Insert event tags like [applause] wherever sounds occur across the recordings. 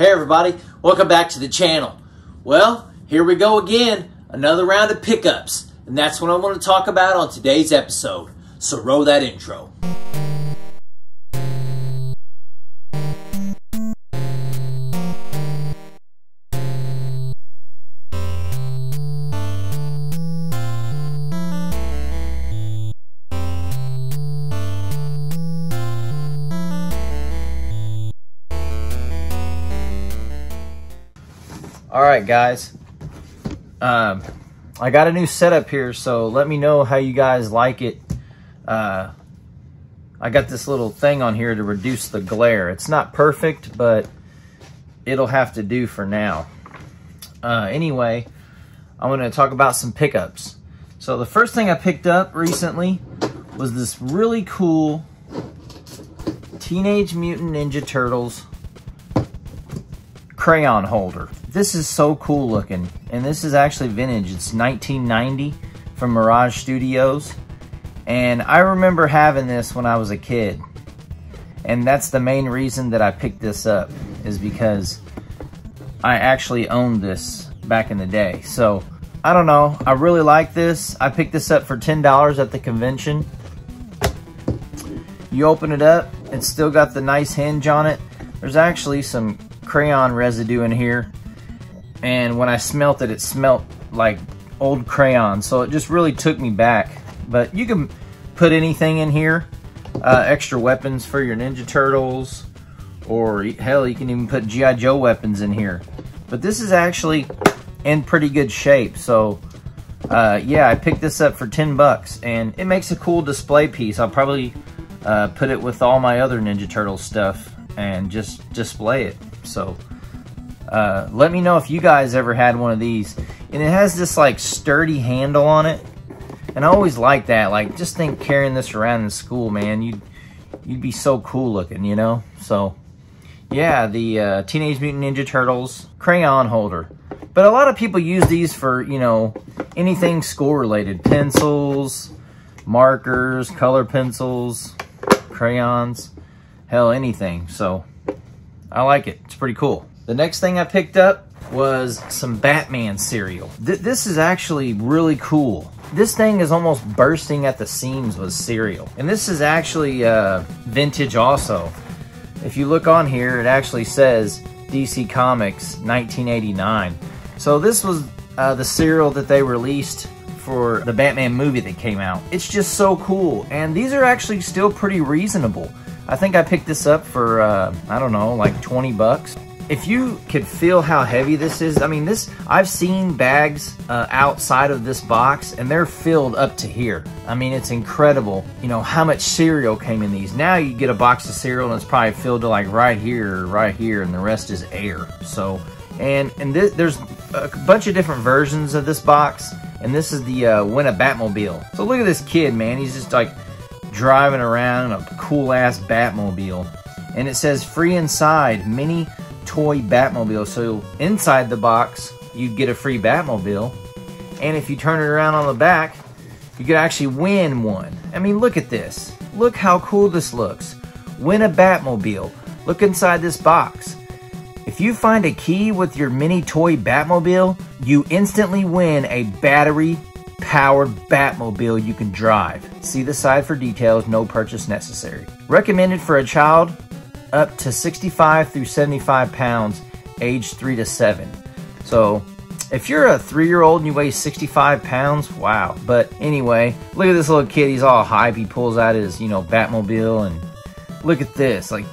Hey everybody, welcome back to the channel. Well, here we go again, another round of pickups, and that's what I want to talk about on today's episode. So roll that intro. All right, guys. Um, I got a new setup here, so let me know how you guys like it. Uh, I got this little thing on here to reduce the glare. It's not perfect, but it'll have to do for now. Uh, anyway, I want to talk about some pickups. So the first thing I picked up recently was this really cool Teenage Mutant Ninja Turtles crayon holder. This is so cool looking, and this is actually vintage. It's 1990 from Mirage Studios, and I remember having this when I was a kid, and that's the main reason that I picked this up, is because I actually owned this back in the day. So, I don't know, I really like this. I picked this up for $10 at the convention. You open it up, it's still got the nice hinge on it. There's actually some crayon residue in here and when I smelt it, it smelt like old crayon. So it just really took me back. But you can put anything in here, uh, extra weapons for your Ninja Turtles, or hell, you can even put G.I. Joe weapons in here. But this is actually in pretty good shape. So uh, yeah, I picked this up for 10 bucks and it makes a cool display piece. I'll probably uh, put it with all my other Ninja Turtle stuff and just display it. So uh, let me know if you guys ever had one of these. And it has this like sturdy handle on it. And I always like that. Like just think carrying this around in school, man. You'd, you'd be so cool looking, you know? So yeah, the uh, Teenage Mutant Ninja Turtles crayon holder. But a lot of people use these for, you know, anything school related. Pencils, markers, color pencils, crayons, hell, anything. So I like it. It's pretty cool. The next thing I picked up was some Batman cereal. Th this is actually really cool. This thing is almost bursting at the seams with cereal. And this is actually uh, vintage also. If you look on here, it actually says DC Comics 1989. So this was uh, the cereal that they released for the Batman movie that came out. It's just so cool. And these are actually still pretty reasonable. I think I picked this up for, uh, I don't know, like 20 bucks if you could feel how heavy this is, I mean, this, I've seen bags uh, outside of this box and they're filled up to here. I mean, it's incredible, you know, how much cereal came in these. Now you get a box of cereal and it's probably filled to like right here, right here, and the rest is air. So, and, and there's a bunch of different versions of this box. And this is the uh, Win a Batmobile. So look at this kid, man. He's just like driving around in a cool ass Batmobile. And it says free inside, mini toy Batmobile. So inside the box, you get a free Batmobile. And if you turn it around on the back, you could actually win one. I mean, look at this. Look how cool this looks. Win a Batmobile. Look inside this box. If you find a key with your mini toy Batmobile, you instantly win a battery powered Batmobile you can drive. See the side for details, no purchase necessary. Recommended for a child up to 65 through 75 pounds, age 3 to 7. So if you're a three-year-old and you weigh 65 pounds, wow. But anyway, look at this little kid. He's all hype. He pulls out his, you know, Batmobile and look at this. Like,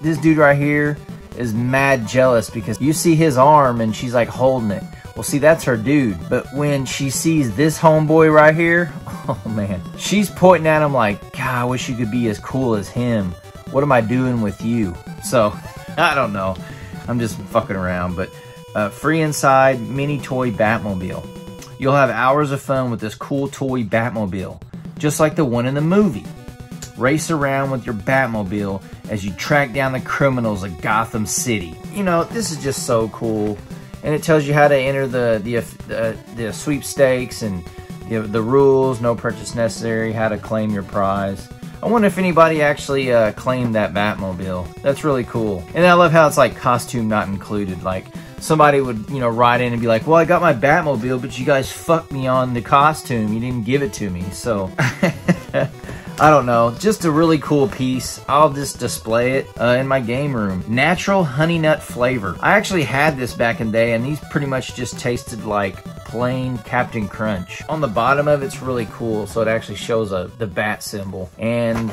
this dude right here is mad jealous because you see his arm and she's like holding it. Well, see, that's her dude. But when she sees this homeboy right here, [laughs] oh man, she's pointing at him like, God, I wish you could be as cool as him what am I doing with you? So, [laughs] I don't know. I'm just fucking around, but uh, free inside mini toy Batmobile. You'll have hours of fun with this cool toy Batmobile, just like the one in the movie. Race around with your Batmobile as you track down the criminals of Gotham City. You know, this is just so cool. And it tells you how to enter the the, uh, the sweepstakes and you know, the rules, no purchase necessary, how to claim your prize. I wonder if anybody actually uh, claimed that Batmobile. That's really cool. And I love how it's like costume not included. Like somebody would, you know, ride in and be like, well, I got my Batmobile, but you guys fucked me on the costume. You didn't give it to me. So [laughs] I don't know, just a really cool piece. I'll just display it uh, in my game room. Natural honey nut flavor. I actually had this back in the day and these pretty much just tasted like plain Captain Crunch. On the bottom of it's really cool, so it actually shows a, the bat symbol. And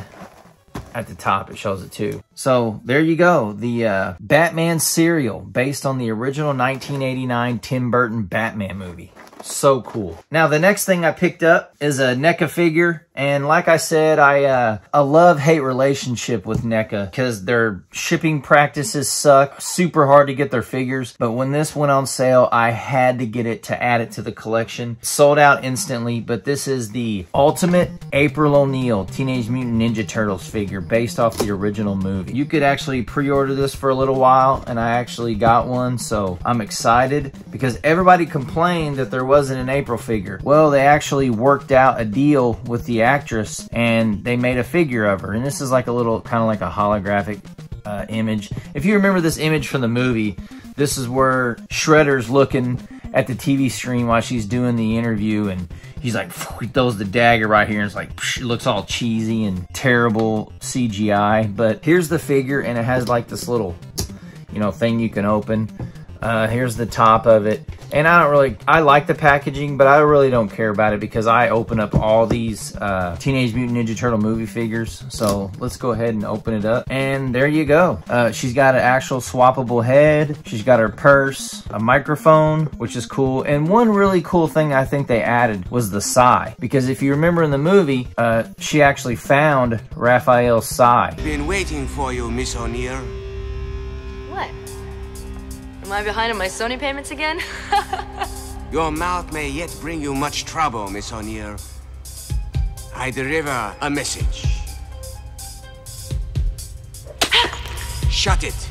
at the top it shows it too. So there you go, the uh, Batman cereal based on the original 1989 Tim Burton Batman movie. So cool. Now the next thing I picked up is a NECA figure. And like I said, I uh, a love-hate relationship with NECA because their shipping practices suck. Super hard to get their figures. But when this went on sale, I had to get it to add it to the collection. Sold out instantly, but this is the Ultimate April O'Neil Teenage Mutant Ninja Turtles figure based off the original movie. You could actually pre-order this for a little while, and I actually got one, so I'm excited because everybody complained that there wasn't an April figure. Well, they actually worked out a deal with the actress and they made a figure of her. And this is like a little, kind of like a holographic uh, image. If you remember this image from the movie, this is where Shredder's looking at the TV screen while she's doing the interview and he's like, he throws the dagger right here and it's like, it looks all cheesy and terrible CGI. But here's the figure and it has like this little, you know, thing you can open. Uh, here's the top of it. And I don't really, I like the packaging, but I really don't care about it because I open up all these uh, Teenage Mutant Ninja Turtle movie figures. So let's go ahead and open it up. And there you go. Uh, she's got an actual swappable head. She's got her purse, a microphone, which is cool. And one really cool thing I think they added was the sai. Because if you remember in the movie, uh, she actually found Raphael's sai. Been waiting for you, Miss O'Neil. What? Am I behind on my Sony payments again? [laughs] Your mouth may yet bring you much trouble, Miss O'Neil. I deliver a message. Shut it.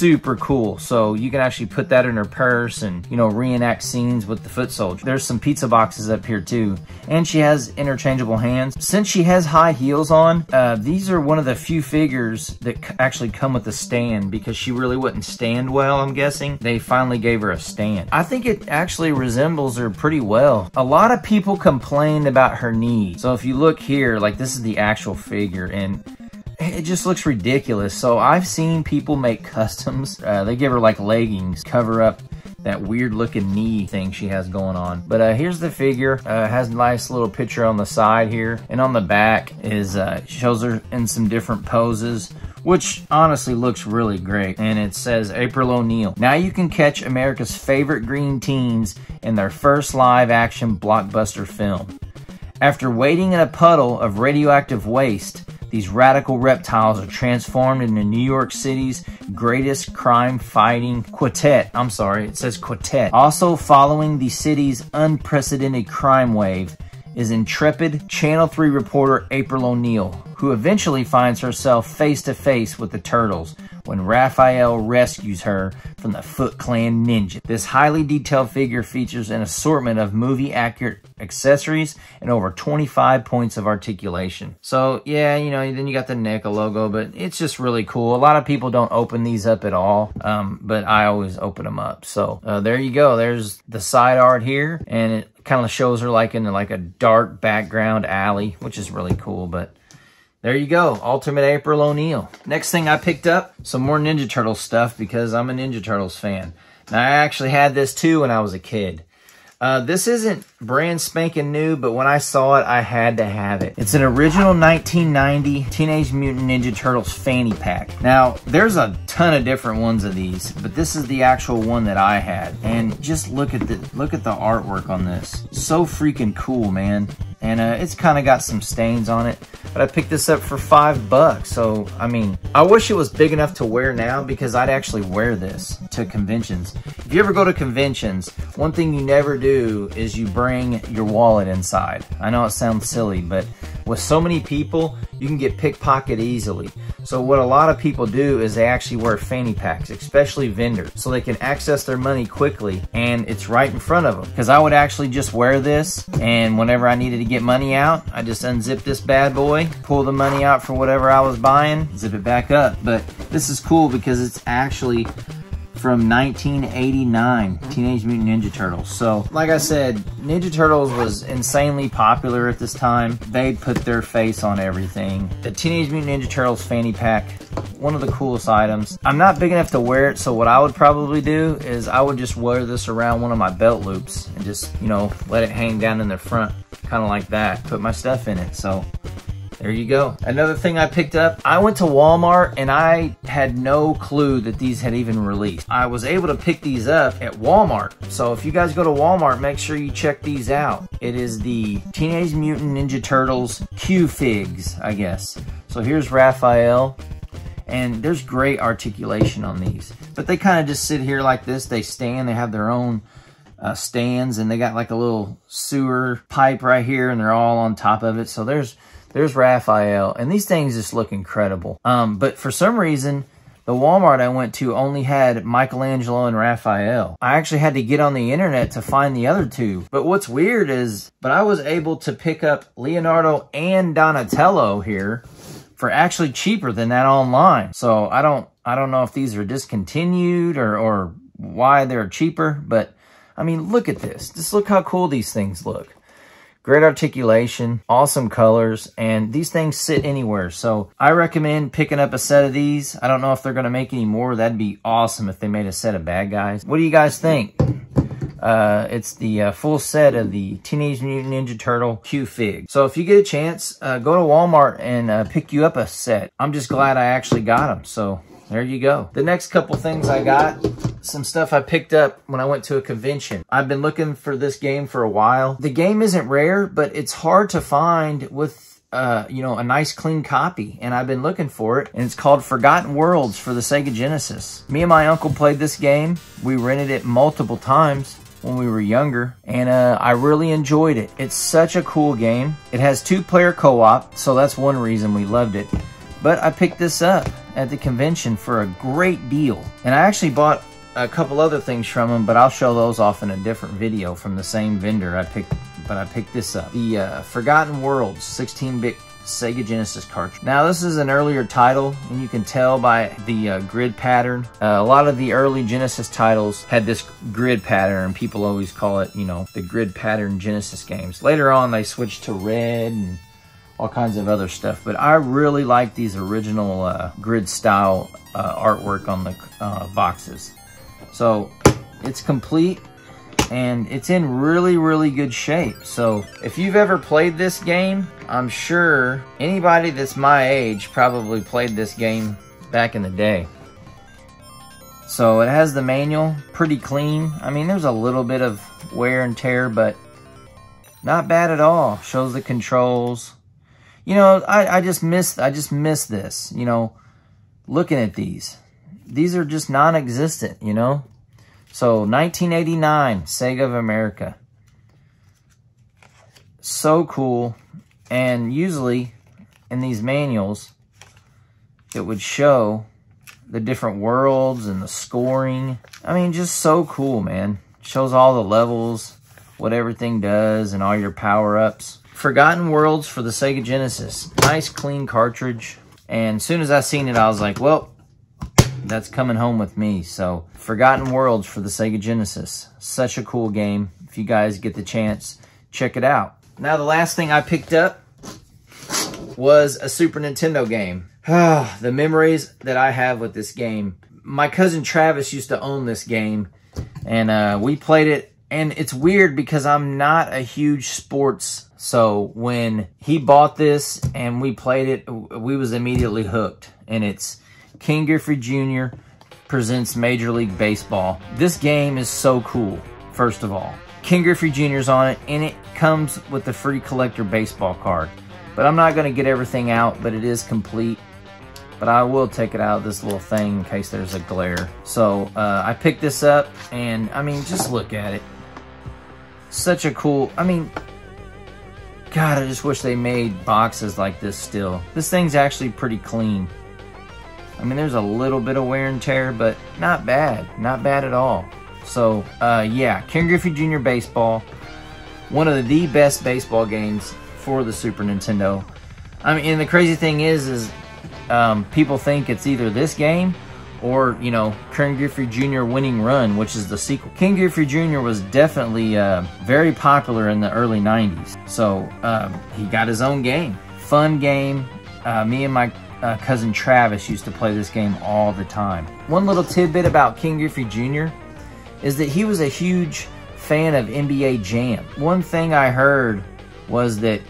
Super cool. So you can actually put that in her purse and, you know, reenact scenes with the foot soldier. There's some pizza boxes up here too. And she has interchangeable hands. Since she has high heels on, uh, these are one of the few figures that actually come with a stand because she really wouldn't stand well, I'm guessing. They finally gave her a stand. I think it actually resembles her pretty well. A lot of people complained about her knee. So if you look here, like this is the actual figure and it just looks ridiculous. So I've seen people make customs. Uh, they give her like leggings, cover up that weird looking knee thing she has going on. But uh, here's the figure. Uh, has a nice little picture on the side here. And on the back is uh, shows her in some different poses which honestly looks really great. And it says April O'Neil. Now you can catch America's favorite green teens in their first live action blockbuster film. After waiting in a puddle of radioactive waste, these radical reptiles are transformed into New York City's greatest crime fighting quartet. I'm sorry, it says quartet. Also following the city's unprecedented crime wave is intrepid Channel 3 reporter April O'Neil, who eventually finds herself face to face with the turtles when Raphael rescues her from the Foot Clan ninja. This highly detailed figure features an assortment of movie accurate accessories and over 25 points of articulation. So yeah, you know, then you got the NECA logo, but it's just really cool. A lot of people don't open these up at all, um, but I always open them up. So uh, there you go. There's the side art here, and it kind of shows her like in like a dark background alley, which is really cool, but there you go, Ultimate April O'Neil. Next thing I picked up, some more Ninja Turtles stuff because I'm a Ninja Turtles fan. Now, I actually had this too when I was a kid. Uh, this isn't brand spanking new, but when I saw it, I had to have it. It's an original 1990 Teenage Mutant Ninja Turtles fanny pack. Now, there's a ton of different ones of these, but this is the actual one that I had. And just look at the look at the artwork on this. So freaking cool, man. And uh, it's kind of got some stains on it but I picked this up for five bucks. So, I mean, I wish it was big enough to wear now because I'd actually wear this to conventions. If you ever go to conventions, one thing you never do is you bring your wallet inside. I know it sounds silly, but with so many people, you can get pickpocketed easily. So what a lot of people do is they actually wear fanny packs, especially vendors, so they can access their money quickly and it's right in front of them. Because I would actually just wear this and whenever I needed to get money out, I just unzip this bad boy, pull the money out for whatever I was buying, zip it back up. But this is cool because it's actually from 1989, mm-hmm. Teenage Mutant Ninja Turtles. So, like I said, Ninja Turtles was insanely popular at this time. They put their face on everything. The Teenage Mutant Ninja Turtles fanny pack, one of the coolest items. I'm not big enough to wear it, so what I would probably do is I would just wear this around one of my belt loops and just, you know, let it hang down in the front, kind of like that. Put my stuff in it. So, there you go. Another thing I picked up, I went to Walmart and I had no clue that these had even released. I was able to pick these up at Walmart. So if you guys go to Walmart, make sure you check these out. It is the Teenage Mutant Ninja Turtles Q-Figs, I guess. So here's Raphael. And there's great articulation on these. But they kind of just sit here like this. They stand, they have their own uh, stands and they got like a little sewer pipe right here and they're all on top of it. So there's there's Raphael, and these things just look incredible. Um, but for some reason, the Walmart I went to only had Michelangelo and Raphael. I actually had to get on the internet to find the other two. But what's weird is, but I was able to pick up Leonardo and Donatello here for actually cheaper than that online. So I don't, I don't know if these are discontinued or, or why they're cheaper, but I mean, look at this. Just look how cool these things look. Great articulation, awesome colors, and these things sit anywhere. So I recommend picking up a set of these. I don't know if they're going to make any more. That'd be awesome if they made a set of bad guys. What do you guys think? Uh, it's the uh, full set of the Teenage Mutant Ninja Turtle Q-Fig. So if you get a chance, uh, go to Walmart and uh, pick you up a set. I'm just glad I actually got them. So there you go. The next couple things I got, some stuff I picked up when I went to a convention. I've been looking for this game for a while. The game isn't rare, but it's hard to find with uh, you know, a nice clean copy, and I've been looking for it, and it's called Forgotten Worlds for the Sega Genesis. Me and my uncle played this game. We rented it multiple times when we were younger, and uh, I really enjoyed it. It's such a cool game. It has two-player co-op, so that's one reason we loved it. But I picked this up at the convention for a great deal. And I actually bought a couple other things from them, but I'll show those off in a different video from the same vendor I picked, but I picked this up. The uh, Forgotten Worlds 16-bit Sega Genesis cartridge. Now this is an earlier title and you can tell by the uh, grid pattern. Uh, a lot of the early Genesis titles had this grid pattern and people always call it, you know, the grid pattern Genesis games. Later on they switched to red and all kinds of other stuff. But I really like these original uh, grid style uh, artwork on the uh, boxes. So it's complete and it's in really, really good shape. So if you've ever played this game, I'm sure anybody that's my age probably played this game back in the day. So it has the manual, pretty clean. I mean, there's a little bit of wear and tear, but not bad at all. Shows the controls, you know, I, I just miss I just miss this, you know, looking at these. These are just non-existent, you know. So 1989, Sega of America. So cool. And usually in these manuals, it would show the different worlds and the scoring. I mean, just so cool, man. Shows all the levels, what everything does, and all your power-ups. Forgotten Worlds for the Sega Genesis. Nice, clean cartridge. And as soon as I seen it, I was like, well, that's coming home with me. So, Forgotten Worlds for the Sega Genesis. Such a cool game. If you guys get the chance, check it out. Now, the last thing I picked up was a Super Nintendo game. [sighs] the memories that I have with this game. My cousin Travis used to own this game, and uh, we played it. And it's weird because I'm not a huge sports so when he bought this and we played it, we was immediately hooked. And it's Ken Griffey Jr. presents Major League Baseball. This game is so cool, first of all. Ken Griffey Jr. is on it, and it comes with the free collector baseball card. But I'm not going to get everything out, but it is complete. But I will take it out of this little thing in case there's a glare. So uh, I picked this up, and I mean, just look at it. Such a cool, I mean, God, I just wish they made boxes like this still. This thing's actually pretty clean. I mean, there's a little bit of wear and tear, but not bad. Not bad at all. So, uh, yeah, Ken Griffey Jr. Baseball. One of the best baseball games for the Super Nintendo. I mean, and the crazy thing is, is um, people think it's either this game or, you know, Ken Griffey Jr. Winning Run, which is the sequel. Ken Griffey Jr. was definitely uh, very popular in the early 90s. So um, he got his own game. Fun game. Uh, me and my uh, cousin Travis used to play this game all the time. One little tidbit about Ken Griffey Jr. is that he was a huge fan of NBA Jam. One thing I heard was that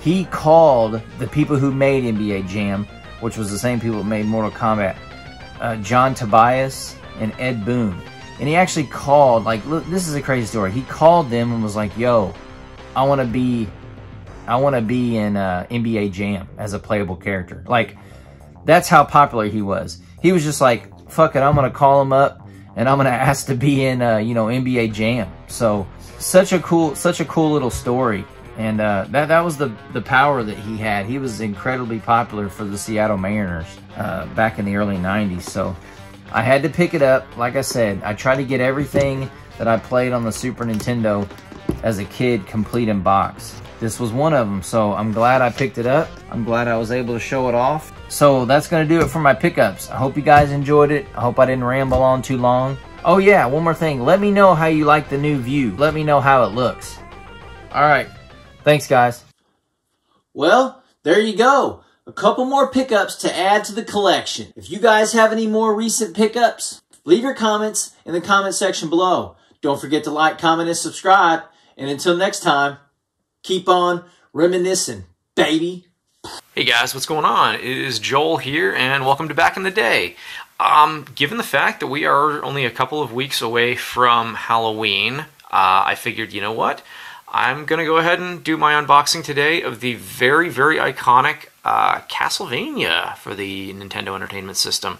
he called the people who made NBA Jam, which was the same people that made Mortal Kombat, uh, John Tobias and Ed Boon. And he actually called, like, look, this is a crazy story. He called them and was like, yo, I want to be, I want to be in uh, NBA Jam as a playable character. Like, that's how popular he was. He was just like, fuck it, I'm going to call him up and I'm going [laughs] to ask to be in, uh, you know, NBA Jam. So, such a cool, such a cool little story. And uh, that that was the the power that he had. He was incredibly popular for the Seattle Mariners uh, back in the early '90s. So I had to pick it up. Like I said, I tried to get everything that I played on the Super Nintendo as a kid complete in box. This was one of them, so I'm glad I picked it up. I'm glad I was able to show it off. So that's to do it for my pickups. I hope you guys enjoyed it. I hope I didn't ramble on too long. Oh yeah, one more thing. Let me know how you like the new view. Let me know how it looks. All right. Thanks, guys. Well, there you go. A couple more pickups to add to the collection. If you guys have any more recent pickups, leave your comments in the comment section below. Don't forget to like, comment, and subscribe. And until next time, keep on reminiscing, baby. Hey guys, what's going on? It is Joel here, and welcome to Back in the Day. Um, given the fact that we are only a couple of weeks away from Halloween, uh, I figured, you know what? I'm going to go ahead and do my unboxing today of the very, very iconic uh, Castlevania for the Nintendo Entertainment System.